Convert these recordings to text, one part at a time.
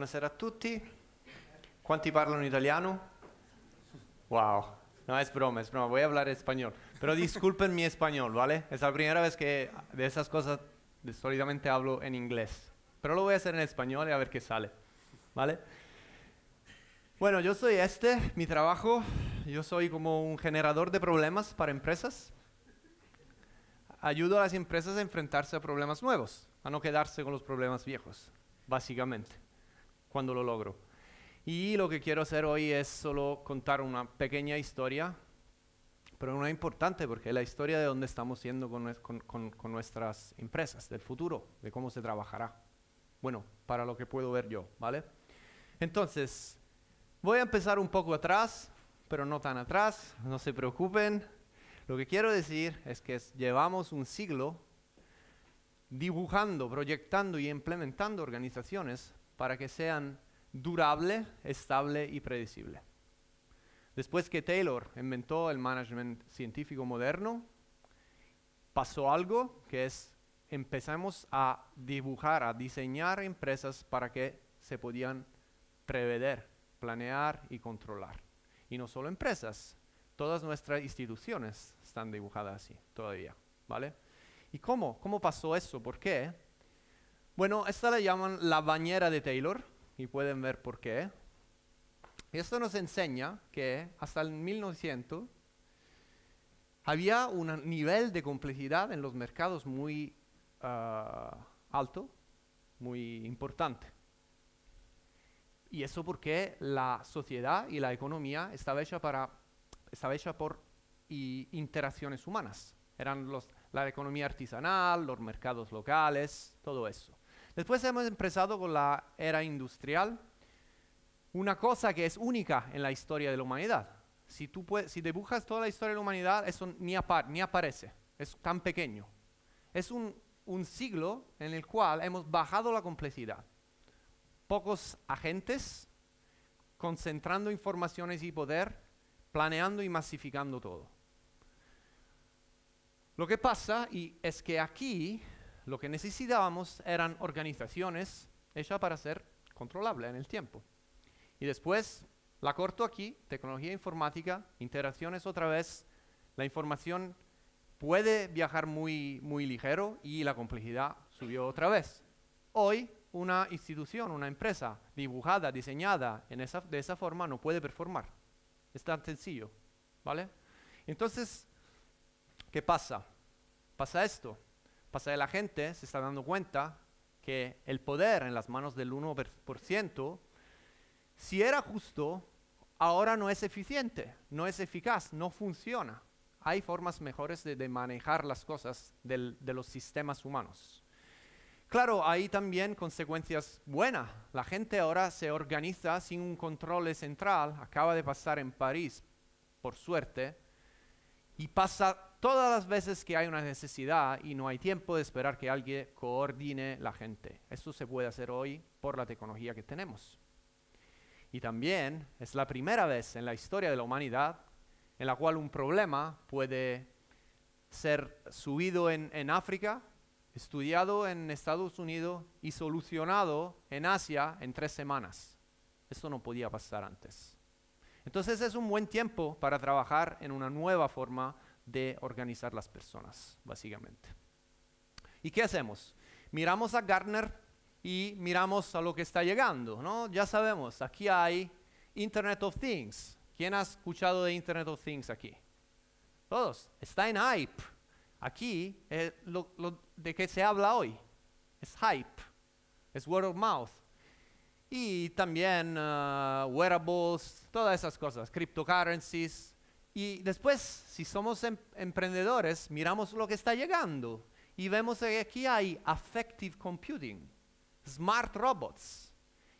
Buonasera a tutti. ¿Quanti parlano italiano? Wow. No, es broma, es broma. Voy a hablar español. Pero disculpen mi español, ¿vale? Es la primera vez que de esas cosas sólidamente hablo en inglés. Pero lo voy a hacer en español y a ver qué sale. ¿Vale? Bueno, yo soy este, mi trabajo. Yo soy como un generador de problemas para empresas. Ayudo a las empresas a enfrentarse a problemas nuevos, a no quedarse con los problemas viejos, básicamente, cuando lo logro. Y lo que quiero hacer hoy es solo contar una pequeña historia, pero una importante porque es la historia de dónde estamos yendo con, con- con- con nuestras empresas, del futuro, de cómo se trabajará. Bueno, para lo que puedo ver yo, ¿vale? Entonces, voy a empezar un poco atrás, pero no tan atrás, no se preocupen. Lo que quiero decir es que llevamos un siglo dibujando, proyectando y implementando organizaciones para que sean durable, estable y predecible. Después que Taylor inventó el management científico moderno, pasó algo que es empezamos a dibujar, a diseñar empresas para que se podían prever, planear y controlar. Y no solo empresas, todas nuestras instituciones están dibujadas así todavía, ¿vale? ¿Y cómo? ¿Cómo pasó eso? ¿Por qué? Bueno, esta la llaman la bañera de Taylor y pueden ver por qué. Esto nos enseña que hasta el 1900 había un nivel de complejidad en los mercados muy ah, alto, muy importante. Y eso porque la sociedad y la economía estaba hecha, para, estaba hecha por interacciones humanas. Eran los, la economía artesanal, los mercados locales, todo eso. Después hemos empezado con la era industrial, una cosa que es única en la historia de la humanidad. Si tú dibujas toda la historia de la humanidad, eso ni, apa- ni aparece, es tan pequeño. Es un, siglo en el cual hemos bajado la complejidad. Pocos agentes concentrando informaciones y poder, planeando y masificando todo. Lo que pasa es que aquí lo que necesitábamos eran organizaciones hechas para ser controlable en el tiempo. Y después la corto aquí, tecnología informática, interacciones otra vez, la información puede viajar muy, muy ligero y la complejidad subió otra vez. Hoy una institución, una empresa dibujada, diseñada en esa, de esa forma no puede performar. Es tan sencillo, ¿vale? Entonces, ¿qué pasa? Pasa esto. Pasa que la gente se está dando cuenta que el poder en las manos del 1%, si era justo, ahora no es eficiente, no es eficaz, no funciona. Hay formas mejores de, manejar las cosas de los sistemas humanos. Claro, hay también consecuencias buenas. La gente ahora se organiza sin un control central. Acaba de pasar en París, por suerte, y pasa todas las veces que hay una necesidad y no hay tiempo de esperar que alguien coordine la gente. Esto se puede hacer hoy por la tecnología que tenemos. Y también es la primera vez en la historia de la humanidad en la cual un problema puede ser subido en, África, estudiado en Estados Unidos y solucionado en Asia en tres semanas. Esto no podía pasar antes. Entonces es un buen tiempo para trabajar en una nueva forma de organizar las personas, básicamente. ¿Y qué hacemos? Miramos a Gartner y miramos a lo que está llegando, ¿no? Ya sabemos, aquí hay Internet of Things. ¿Quién ha escuchado de Internet of Things aquí? Todos. Está en hype. Aquí, eh, lo, de qué se habla hoy es hype, es word of mouth. Y también uh, wearables, todas esas cosas, cryptocurrencies. Y después, si somos em- emprendedores, miramos lo que está llegando y vemos que aquí hay affective computing, smart robots.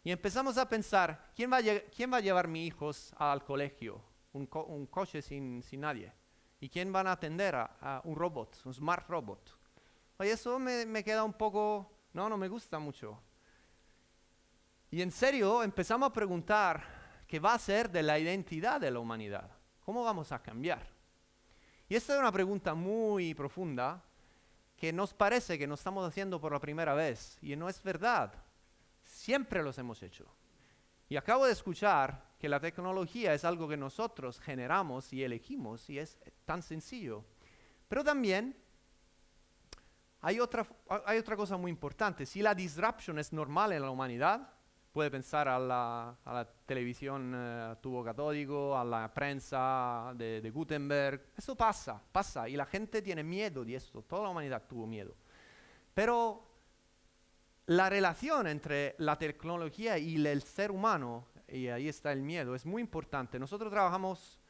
Y empezamos a pensar, ¿quién va a, quién va a llevar mis hijos al colegio? Un, co- un coche sin, sin nadie. ¿Y quién van a atender a, a un robot, un smart robot? Oye, eso me, me queda un poco, no, no me gusta mucho. Y en serio empezamos a preguntar qué va a ser de la identidad de la humanidad. ¿Cómo vamos a cambiar? Y esta es una pregunta muy profunda que nos parece que nos estamos haciendo por la primera vez. Y no es verdad. Siempre los hemos hecho. Y acabo de escuchar que la tecnología es algo que nosotros generamos y elegimos y es tan sencillo. Pero también hay otra, hay otra cosa muy importante. Si la disruption es normal en la humanidad, puede pensar a la, televisión eh, tubo catódico, a la prensa de, de, Gutenberg. Eso pasa, pasa. Y la gente tiene miedo de esto. Toda la humanidad tuvo miedo. Pero la relación entre la tecnología y el ser humano, y ahí está el miedo, es muy importante. Nosotros trabajamos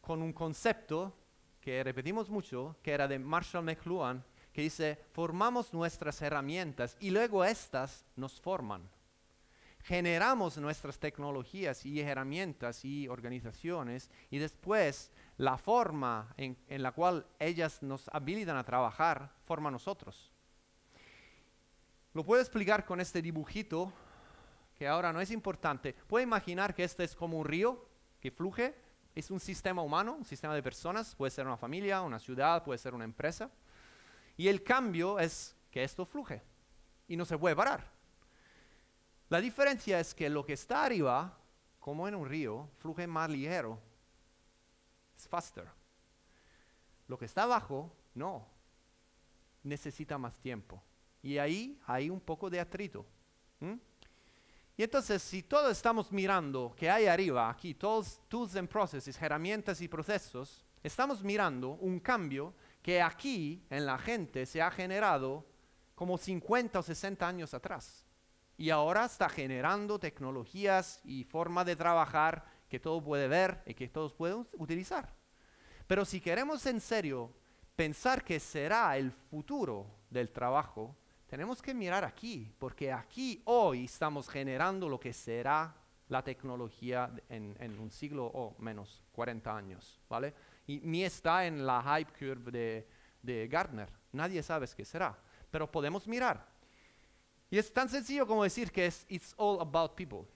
con un concepto que repetimos mucho, que era de Marshall McLuhan, que dice, formamos nuestras herramientas y luego estas nos forman. Generamos nuestras tecnologías y herramientas y organizaciones y después la forma en, la cual ellas nos habilitan a trabajar forma nosotros. Lo puedo explicar con este dibujito, que ahora no es importante. Puede imaginar que este es como un río que fluye. Es un sistema humano, un sistema de personas. Puede ser una familia, una ciudad, puede ser una empresa. Y el cambio es que esto fluye y no se puede parar. La diferencia es que lo que está arriba, como en un río, fluye más ligero. Es faster. Lo que está abajo, no. Necesita más tiempo. Y ahí hay un poco de atrito. Y entonces, si todos estamos mirando que hay arriba, aquí, todos tools and processes, herramientas y procesos, estamos mirando un cambio que aquí en la gente se ha generado como 50 o 60 años atrás. Y ahora está generando tecnologías y forma de trabajar que todo puede ver y que todos pueden utilizar. Pero si queremos en serio pensar que será el futuro del trabajo, tenemos que mirar aquí, porque aquí hoy estamos generando lo que será la tecnología en, un siglo o menos, 40 años, ¿vale? Y ni está en la hype curve de, de Gardner, nadie sabe qué será, pero podemos mirar. Y es tan sencillo como decir que es it's all about people.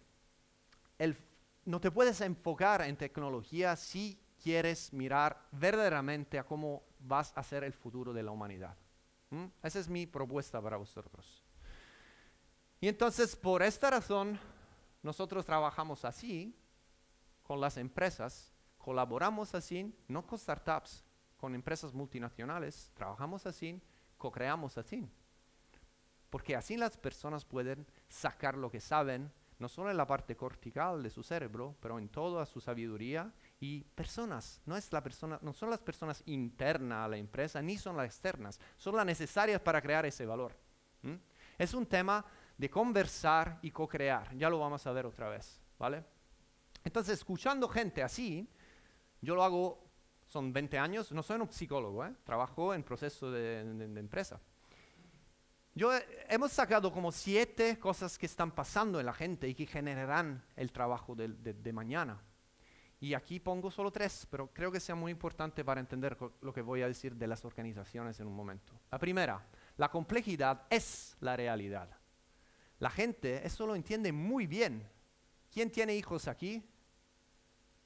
no te puedes enfocar en tecnología si quieres mirar verdaderamente a cómo vas a ser el futuro de la humanidad. ¿Mm? Esa es mi propuesta para vosotros. Y entonces, por esta razón, nosotros trabajamos así con las empresas, colaboramos así, no con startups, con empresas multinacionales, trabajamos así, co-creamos así. Porque así las personas pueden sacar lo que saben, no solo en la parte cortical de su cerebro, pero en toda su sabiduría y personas, no, es la persona, no son las personas internas a la empresa, ni son las externas, son las necesarias para crear ese valor. Es un tema de conversar y co-crear, ya lo vamos a ver otra vez, ¿vale? Entonces, escuchando gente así, yo lo hago, son 20 años, no soy un psicólogo, ¿eh? trabajo en proceso de, empresa. Yo hemos sacado como siete cosas que están pasando en la gente y que generarán el trabajo de mañana. Y aquí pongo solo tres, pero creo que sea muy importante para entender lo que voy a decir de las organizaciones en un momento. La primera, la complejidad es la realidad. La gente eso lo entiende muy bien. ¿Quién tiene hijos aquí?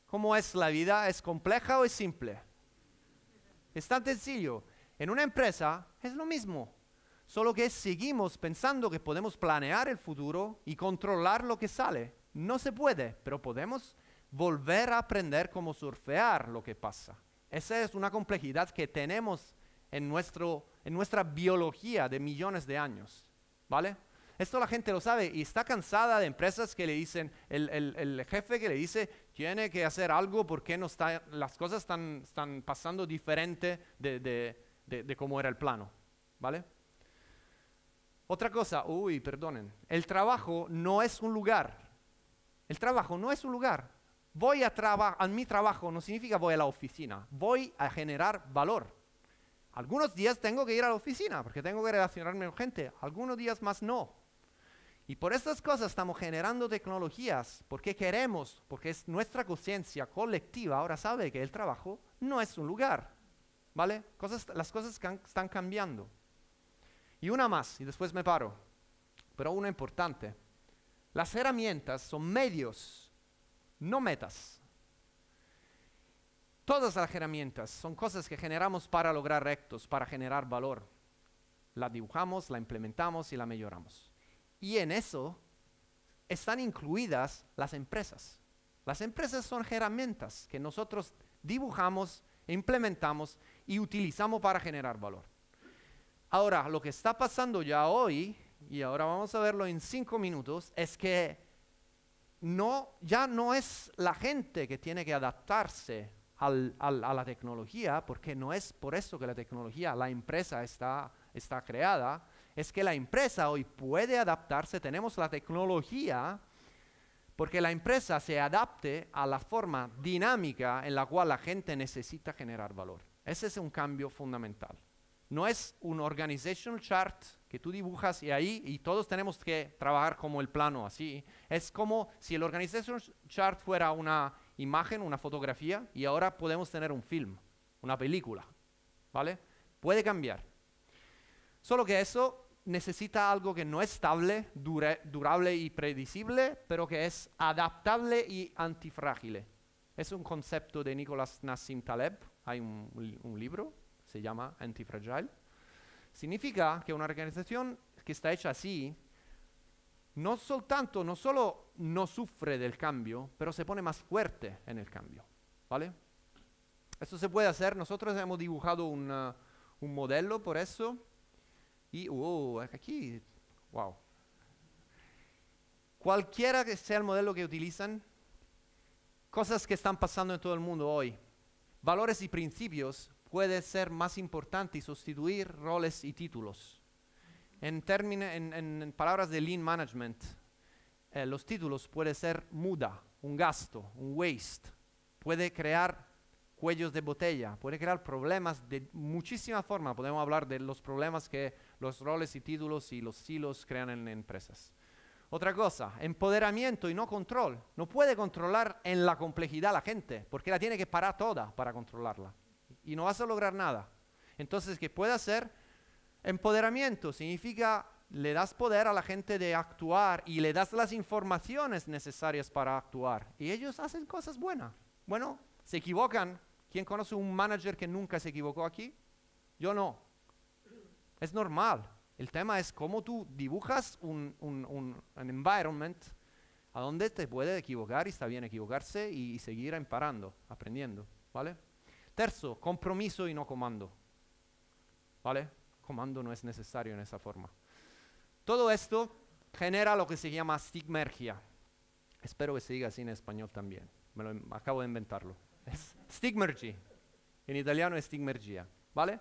¿Cómo es la vida? ¿Es compleja o es simple? Es tan sencillo. En una empresa es lo mismo, solo que seguimos pensando que podemos planear el futuro y controlar lo que sale. No se puede, pero podemos volver a aprender cómo surfear lo que pasa. Esa es una complejidad que tenemos en, nuestro, en nuestra biología de millones de años. ¿Vale? Esto la gente lo sabe y está cansada de empresas que le dicen, el, jefe que le dice, tiene que hacer algo porque no está, las cosas están, están pasando diferente de, de cómo era el plano. ¿Vale? Otra cosa, uy, perdonen, el trabajo no es un lugar. El trabajo no es un lugar voy a, a mi trabajo no significa voy a la oficina, voy a generar valor. Algunos días tengo que ir a la oficina porque tengo que relacionarme con gente, algunos días más no. Y por estas cosas estamos generando tecnologías porque queremos, porque es nuestra conciencia colectiva ahora sabe que el trabajo no es un lugar. ¿Vale? las cosas están cambiando. Y una más, y después me paro. Pero una importante. Las herramientas son medios no metas. Todas las herramientas son cosas que generamos para lograr rectos, para generar valor. La dibujamos, la implementamos y la mejoramos. Y en eso están incluidas las empresas. Las empresas son herramientas que nosotros dibujamos, implementamos y utilizamos para generar valor. Ahora, lo que está pasando ya hoy, y ahora vamos a verlo en cinco minutos, es que no, ya no es la gente que tiene que adaptarse a la tecnología, porque no es por eso que la tecnología, la empresa está, está creada, es que la empresa hoy puede adaptarse, tenemos la tecnología, porque la empresa se adapte a la forma dinámica en la cual la gente necesita generar valor. Ese es un cambio fundamental. No es un organizational chart que tú dibujas y ahí y todos tenemos que trabajar como el plano así. Es como si el organizational chart fuera una imagen, una fotografía y ahora podemos tener un film, una película. ¿Vale? Puede cambiar. Solo que eso necesita algo que no es estable, durable y predecible, pero que es adaptable y antifrágil. Es un concepto de Nicolás Nassim Taleb, hay un, libro, se llama Antifragile. Significa que una organización que está hecha así, no soltanto, no solo no sufre del cambio, pero se pone más fuerte en el cambio. ¿Vale? Esto se puede hacer, nosotros hemos dibujado un modelo por eso, y, uh, aquí, wow. Cualquiera que sea el modelo que utilizan, cosas que están pasando en todo el mundo hoy, valores y principios puede ser más importante y sustituir roles y títulos. En, en, palabras de lean management, eh, los títulos pueden ser muda, un gasto, un waste. Puede crear cuellos de botella, puede crear problemas de muchísimas formas. Podemos hablar de los problemas que los roles y títulos y los silos crean en empresas. Otra cosa, empoderamiento y no control. No puede controlar en la complejidad la gente, porque la tiene que parar toda para controlarla. Y no vas a lograr nada. Entonces, ¿qué puede hacer? Empoderamiento significa le das poder a la gente de actuar y le das las informaciones necesarias para actuar. Y ellos hacen cosas buenas. Bueno, se equivocan. ¿Quién conoce un manager que nunca se equivocó aquí? Yo no. Es normal. El tema es cómo tú dibujas un, un, environment a donde te puede equivocar y está bien equivocarse y, seguir emparando, aprendiendo. ¿Vale? Terzo, compromiso y no comando. ¿Vale? Comando no es necesario en esa forma. Todo esto genera lo que se llama stigmergia. Espero que se diga así en español también. Me lo, acabo de inventarlo. Es stigmergy. En italiano es stigmergia. ¿Vale?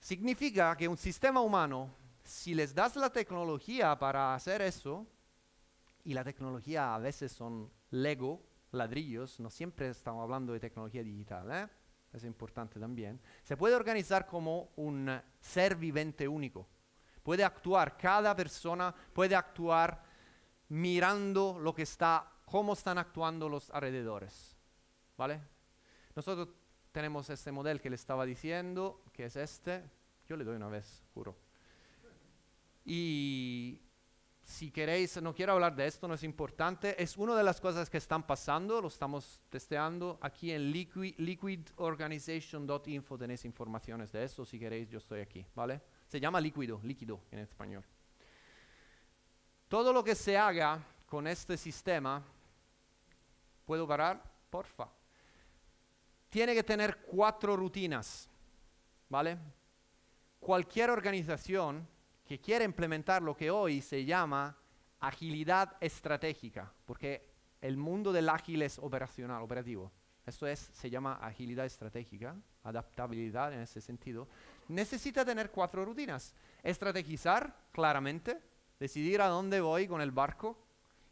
Significa que un sistema humano, si les das la tecnología para hacer eso, y la tecnología a veces son Lego, ladrillos, no siempre estamos hablando de tecnología digital, ¿eh? es importante también, se puede organizar como un ser vivente único. Puede actuar, cada persona puede actuar mirando lo que está, cómo están actuando los alrededores. ¿Vale? Nosotros tenemos este modelo que le estaba diciendo, que es este. Yo le doy una vez, juro. Y si queréis, no quiero hablar de esto, no es importante. Es una de las cosas que están pasando, lo estamos testeando. Aquí en liquid, liquidorganization.info tenéis informaciones de eso. Si queréis, yo estoy aquí, ¿vale? Se llama líquido, líquido en español. Todo lo que se haga con este sistema, ¿puedo parar? Porfa tiene que tener cuatro rutinas, ¿vale? Cualquier organización que quiera implementar lo que hoy se llama agilidad estratégica, porque el mundo del ágil es operacional, operativo. Esto es, se llama agilidad estratégica, adaptabilidad en ese sentido. Necesita tener cuatro rutinas. Estrategizar claramente, decidir a dónde voy con el barco,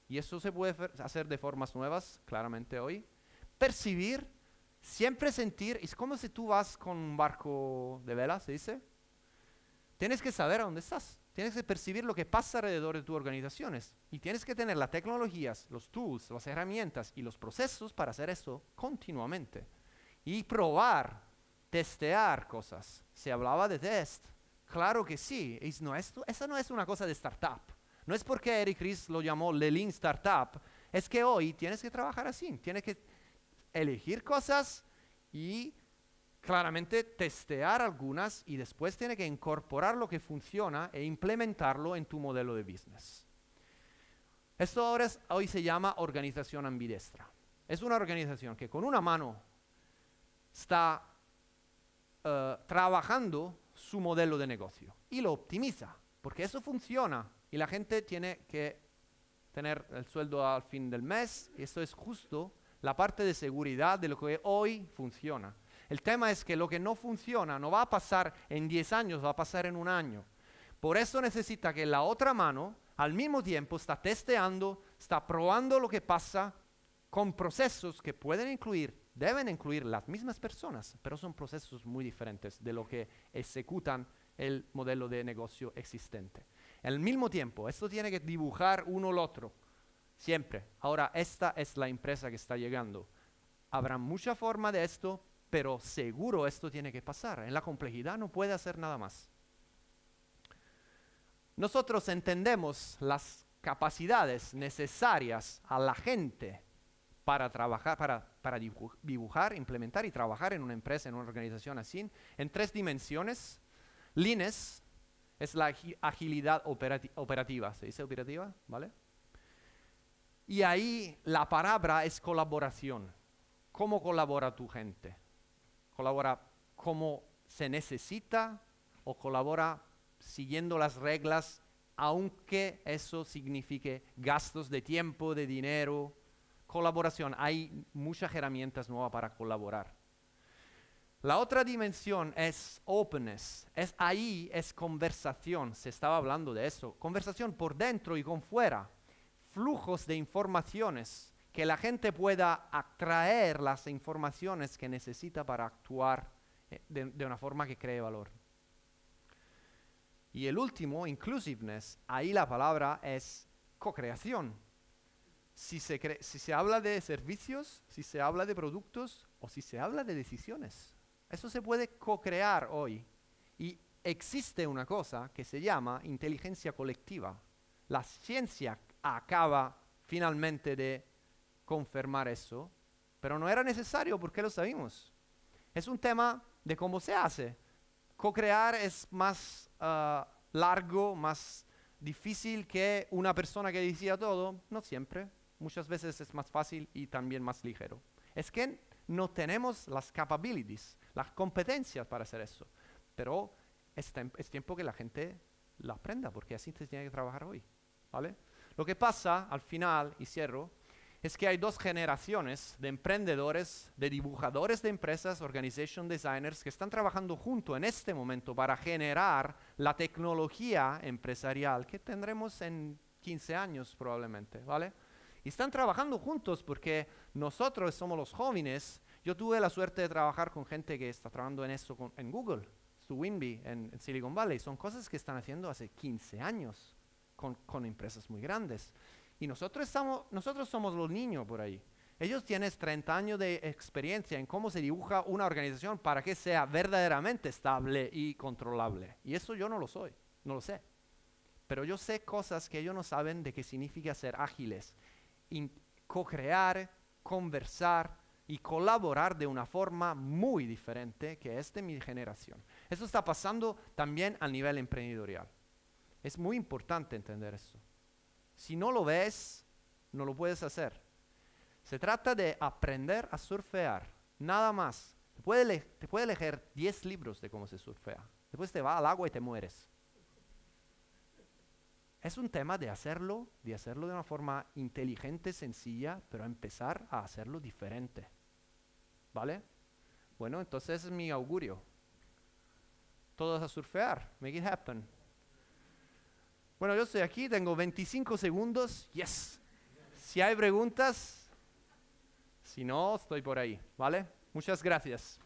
y eso se puede hacer de formas nuevas, claramente hoy. Percibir, Siempre sentir, es como si tú vas con un barco de vela, se dice. Tienes que saber a dónde estás. Tienes que percibir lo que pasa alrededor de tus organizaciones. Y tienes que tener las tecnologías, los tools, las herramientas y los procesos para hacer eso continuamente. Y probar, testear cosas. Se hablaba de test. Claro que sí. Es, no, esto, esa no es una cosa de startup. No es porque Eric Ries lo llamó Lean Startup. Es que hoy tienes que trabajar así. Tienes que elegir cosas y claramente testear algunas y después tiene que incorporar lo que funciona e implementarlo en tu modelo de business. Esto hoy se llama organización ambidestra. Es una organización que con una mano está eh, trabajando su modelo de negocio y lo optimiza, porque eso funciona y la gente tiene que tener el sueldo al fin del mes y eso es justo la parte de seguridad de lo que hoy funciona. El tema es que lo que no funciona no va a pasar en 10 años, va a pasar en un año. Por eso necesita que la otra mano al mismo tiempo está testeando, está probando lo que pasa con procesos que pueden incluir, deben incluir las mismas personas, pero son procesos muy diferentes de lo que ejecutan el modelo de negocio existente. Al mismo tiempo, esto tiene que dibujar uno al otro, siempre. Ahora, esta es la empresa que está llegando. Habrá mucha forma de esto, pero seguro esto tiene que pasar. En la complejidad no puede hacer nada más. Nosotros entendemos las capacidades necesarias a la gente para trabajar, para, para dibu- dibujar, implementar y trabajar en una empresa, en una organización así, en tres dimensiones. Lines es la agi- agilidad operati- operativa, ¿se dice operativa? ¿Vale? Y ahí la palabra es colaboración. ¿Cómo colabora tu gente? ¿Colabora como se necesita o colabora siguiendo las reglas, aunque eso signifique gastos de tiempo, de dinero? Colaboración. Hay muchas herramientas nuevas para colaborar. La otra dimensión es openness. Es ahí es conversación. Se estaba hablando de eso. Conversación por dentro y con fuera. Flujos de informaciones que la gente pueda atraer las informaciones que necesita para actuar eh, de, una forma que cree valor. Y el último, inclusiveness, ahí la palabra es co-creación. Si se, si se habla de servicios, si se habla de productos o si se habla de decisiones. Eso se puede co-crear hoy. Y existe una cosa que se llama inteligencia colectiva. La ciencia acaba finalmente de confirmar eso, pero no era necesario porque lo sabemos. Es un tema de cómo se hace. Co-crear es más ah, largo, más difícil que una persona que decía todo, no siempre. Muchas veces es más fácil y también más ligero. Es que no tenemos las capabilities, las competencias para hacer eso. Pero es, tiempo que la gente lo aprenda, porque así se tiene que trabajar hoy. ¿vale? Lo que pasa al final, y cierro, es que hay dos generaciones de emprendedores, de dibujadores de empresas, organization designers, que están trabajando junto en este momento para generar la tecnología empresarial que tendremos en 15 años probablemente, ¿vale? Y están trabajando juntos porque nosotros somos los jóvenes. Yo tuve la suerte de trabajar con gente que está trabajando en eso con- en Google, su Winby, en, Silicon Valley. Son cosas que están haciendo hace 15 años con empresas muy grandes. Y nosotros, estamos, nosotros somos los niños por ahí. Ellos tienen 30 años de experiencia en cómo se dibuja una organización para que sea verdaderamente estable y controlable. Y eso yo no lo soy, no lo sé. Pero yo sé cosas que ellos no saben de qué significa ser ágiles, co-crear, conversar y colaborar de una forma muy diferente que es de mi generación. Eso está pasando también a nivel emprendedorial. Es muy importante entender eso. Si no lo ves, no lo puedes hacer. Se trata de aprender a surfear, nada más. Te puede, leer 10 libros de cómo se surfea. Después te va al agua y te mueres. Es un tema de hacerlo, de hacerlo de una forma inteligente, sencilla, pero empezar a hacerlo diferente. ¿Vale? Bueno, entonces es mi augurio. Todos a surfear. Make it happen. Bueno, yo estoy aquí, tengo 25 segundos. Yes. Si hay preguntas, si no, estoy por ahí. ¿Vale? Muchas gracias.